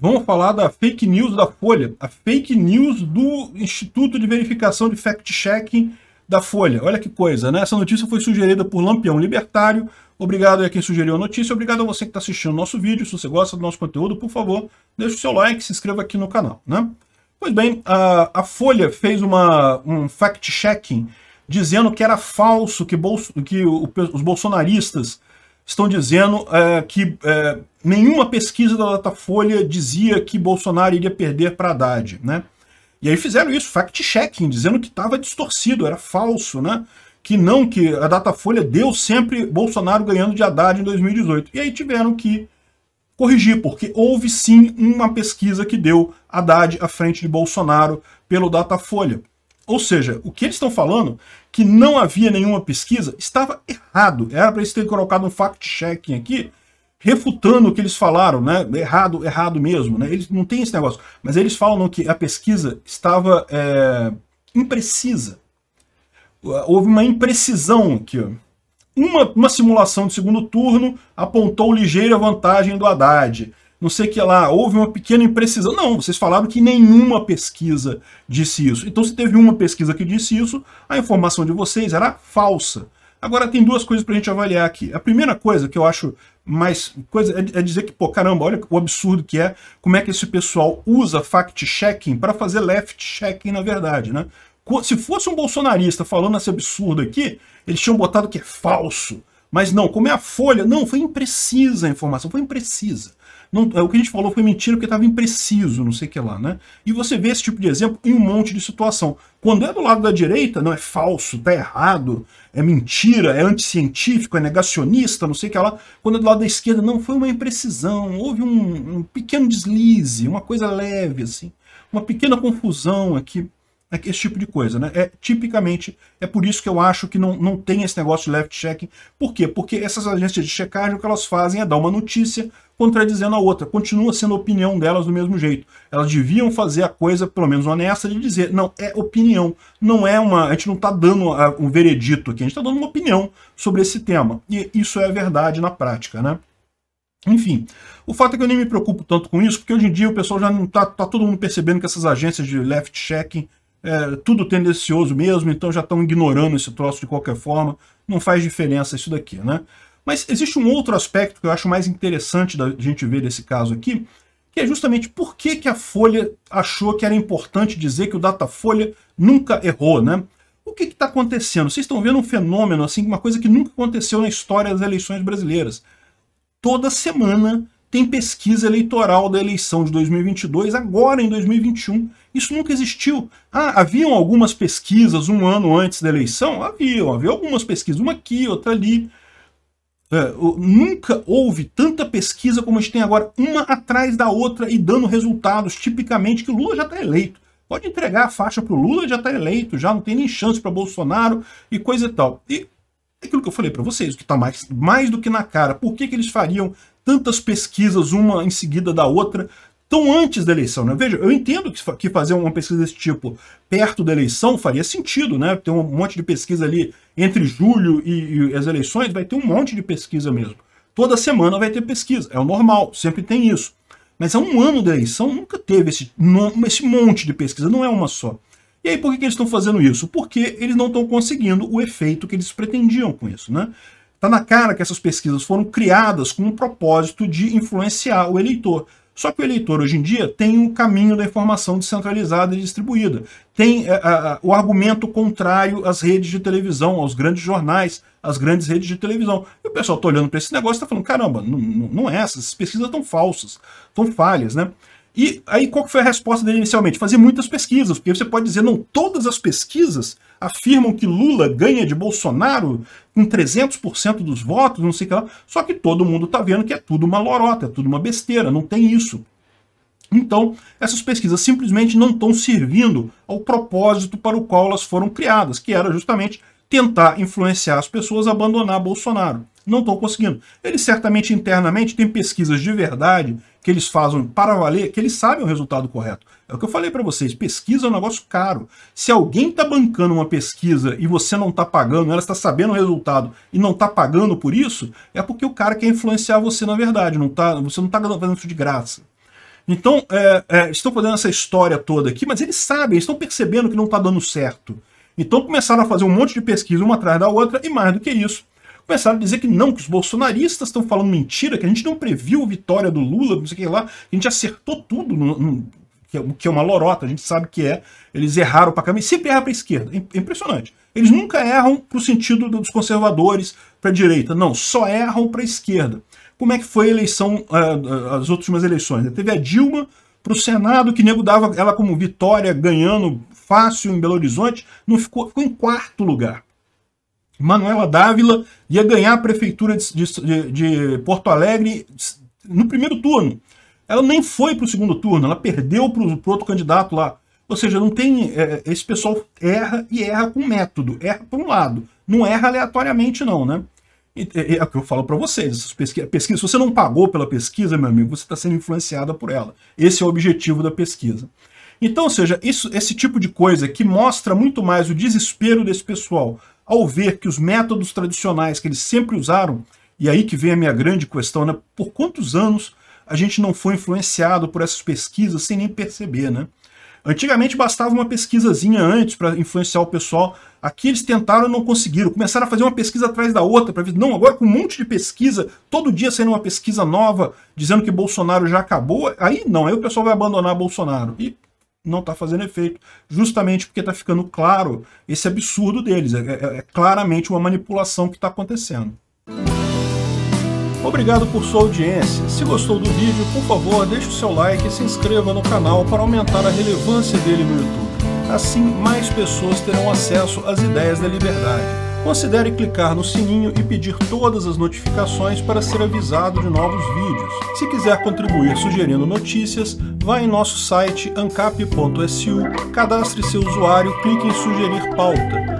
vamos falar da fake news da Folha, a fake news do Instituto de Verificação de Fact-Checking da Folha. Olha que coisa, né? Essa notícia foi sugerida por Lampião Libertário. Obrigado a quem sugeriu a notícia, obrigado a você que está assistindo o nosso vídeo. Se você gosta do nosso conteúdo, por favor, deixe o seu like, se inscreva aqui no canal, né? Pois bem, a, a Folha fez uma, um fact-checking dizendo que era falso, que, bolso, que o, os bolsonaristas estão dizendo é, que é, nenhuma pesquisa da Datafolha dizia que Bolsonaro iria perder para Haddad, né? E aí fizeram isso, fact-checking, dizendo que estava distorcido, era falso, né? Que não, que a Datafolha deu sempre Bolsonaro ganhando de Haddad em 2018. E aí tiveram que corrigir, porque houve sim uma pesquisa que deu Haddad à frente de Bolsonaro pelo Datafolha. Ou seja, o que eles estão falando, que não havia nenhuma pesquisa, estava errado. Era para eles terem colocado um fact-checking aqui, refutando o que eles falaram, né? Errado, errado mesmo, né? Eles não têm esse negócio. Mas eles falam que a pesquisa estava é, imprecisa. Houve uma imprecisão aqui, ó. Uma, uma simulação de segundo turno apontou ligeira vantagem do Haddad. Não sei o que lá, houve uma pequena imprecisão. Não, vocês falaram que nenhuma pesquisa disse isso. Então, se teve uma pesquisa que disse isso, a informação de vocês era falsa. Agora, tem duas coisas para a gente avaliar aqui. A primeira coisa que eu acho mas coisa é, é dizer que, pô, caramba, olha o absurdo que é, como é que esse pessoal usa fact-checking para fazer left-checking, na verdade, né? Se fosse um bolsonarista falando esse absurdo aqui, eles tinham botado que é falso. Mas não, como é a Folha, não, foi imprecisa a informação, foi imprecisa. Não, é, o que a gente falou foi mentira porque estava impreciso, não sei o que lá, né? E você vê esse tipo de exemplo em um monte de situação. Quando é do lado da direita, não é falso, tá errado, é mentira, é anticientífico, é negacionista, não sei o que lá. Quando é do lado da esquerda, não, foi uma imprecisão, houve um, um pequeno deslize, uma coisa leve, assim, uma pequena confusão aqui esse tipo de coisa, né? É, tipicamente, é por isso que eu acho que não, não tem esse negócio de left checking. Por quê? Porque essas agências de checagem, o que elas fazem é dar uma notícia contradizendo a outra. Continua sendo a opinião delas do mesmo jeito. Elas deviam fazer a coisa, pelo menos honesta, de dizer, não, é opinião. Não é uma... A gente não está dando um veredito aqui, a gente está dando uma opinião sobre esse tema. E isso é verdade na prática, né? Enfim, o fato é que eu nem me preocupo tanto com isso, porque hoje em dia o pessoal já não está tá todo mundo percebendo que essas agências de left checking é tudo tendencioso mesmo, então já estão ignorando esse troço de qualquer forma, não faz diferença isso daqui, né? Mas existe um outro aspecto que eu acho mais interessante da gente ver desse caso aqui, que é justamente por que, que a Folha achou que era importante dizer que o Datafolha nunca errou, né? O que está acontecendo? Vocês estão vendo um fenômeno, assim, uma coisa que nunca aconteceu na história das eleições brasileiras. Toda semana tem pesquisa eleitoral da eleição de 2022, agora em 2021. Isso nunca existiu. Ah, haviam algumas pesquisas um ano antes da eleição? Haviam, havia algumas pesquisas, uma aqui, outra ali. É, nunca houve tanta pesquisa como a gente tem agora, uma atrás da outra e dando resultados, tipicamente, que o Lula já está eleito. Pode entregar a faixa para o Lula, já está eleito, já não tem nem chance para Bolsonaro e coisa e tal. E aquilo que eu falei para vocês, que está mais, mais do que na cara, por que, que eles fariam tantas pesquisas, uma em seguida da outra, tão antes da eleição. Né? Veja, eu entendo que, fazer uma pesquisa desse tipo perto da eleição faria sentido, né? Ter um monte de pesquisa ali entre julho e, e as eleições, vai ter um monte de pesquisa mesmo. Toda semana vai ter pesquisa, é o normal, sempre tem isso. Mas há um ano da eleição nunca teve esse, esse monte de pesquisa, não é uma só. E aí por que, que eles estão fazendo isso? Porque eles não estão conseguindo o efeito que eles pretendiam com isso, né? Está na cara que essas pesquisas foram criadas com o propósito de influenciar o eleitor. Só que o eleitor hoje em dia tem o um caminho da informação descentralizada e distribuída. Tem é, a, o argumento contrário às redes de televisão, aos grandes jornais, às grandes redes de televisão. E o pessoal está olhando para esse negócio e está falando, caramba, não, não é essa, essas pesquisas estão falsas, estão falhas, né? E aí qual foi a resposta dele inicialmente? Fazer muitas pesquisas, porque você pode dizer, não, todas as pesquisas afirmam que Lula ganha de Bolsonaro com 300% dos votos, não sei o que lá, só que todo mundo está vendo que é tudo uma lorota, é tudo uma besteira, não tem isso. Então, essas pesquisas simplesmente não estão servindo ao propósito para o qual elas foram criadas, que era justamente tentar influenciar as pessoas a abandonar Bolsonaro. Não estão conseguindo. Eles certamente internamente têm pesquisas de verdade que eles fazem para valer, que eles sabem o resultado correto. É o que eu falei para vocês, pesquisa é um negócio caro. Se alguém está bancando uma pesquisa e você não está pagando, ela está sabendo o resultado e não está pagando por isso, é porque o cara quer influenciar você na verdade, não tá, você não está fazendo isso de graça. Então, é, é, estão fazendo essa história toda aqui, mas eles sabem, eles estão percebendo que não está dando certo. Então começaram a fazer um monte de pesquisa uma atrás da outra, e mais do que isso, começaram a dizer que não, que os bolsonaristas estão falando mentira, que a gente não previu a vitória do Lula, não sei o que lá, a gente acertou tudo, no, no, que, é, é uma lorota, a gente sabe que é, eles erraram para mas sempre erram para a esquerda, é impressionante. Eles nunca erram para o sentido dos conservadores, para a direita, não, só erram para a esquerda. Como é que foi a eleição, uh, as últimas eleições? Teve a Dilma para o Senado, que nego dava ela como vitória, ganhando fácil em Belo Horizonte, não ficou, ficou em quarto lugar. Manuela Dávila ia ganhar a prefeitura de, de, de Porto Alegre no primeiro turno. Ela nem foi para o segundo turno, ela perdeu para o outro candidato lá. Ou seja, não tem. É, esse pessoal erra e erra com método, erra por um lado. Não erra aleatoriamente, não, né? É o que eu falo para vocês. Pesquisa, pesquisa, se você não pagou pela pesquisa, meu amigo, você está sendo influenciada por ela. Esse é o objetivo da pesquisa. Então, ou seja, isso, esse tipo de coisa que mostra muito mais o desespero desse pessoal ao ver que os métodos tradicionais que eles sempre usaram, e aí que vem a minha grande questão, né? Por quantos anos a gente não foi influenciado por essas pesquisas sem nem perceber, né? Antigamente bastava uma pesquisazinha antes para influenciar o pessoal. Aqui eles tentaram e não conseguiram. Começaram a fazer uma pesquisa atrás da outra para ver. Não, agora com um monte de pesquisa, todo dia saindo uma pesquisa nova dizendo que Bolsonaro já acabou. Aí não, aí o pessoal vai abandonar Bolsonaro. E não está fazendo efeito, justamente porque está ficando claro esse absurdo deles. É, é, é claramente uma manipulação que está acontecendo. Obrigado por sua audiência. Se gostou do vídeo, por favor, deixe o seu like e se inscreva no canal para aumentar a relevância dele no YouTube. Assim, mais pessoas terão acesso às ideias da liberdade. Considere clicar no sininho e pedir todas as notificações para ser avisado de novos vídeos. Se quiser contribuir sugerindo notícias, vá em nosso site ancap.su, cadastre seu usuário, clique em sugerir pauta.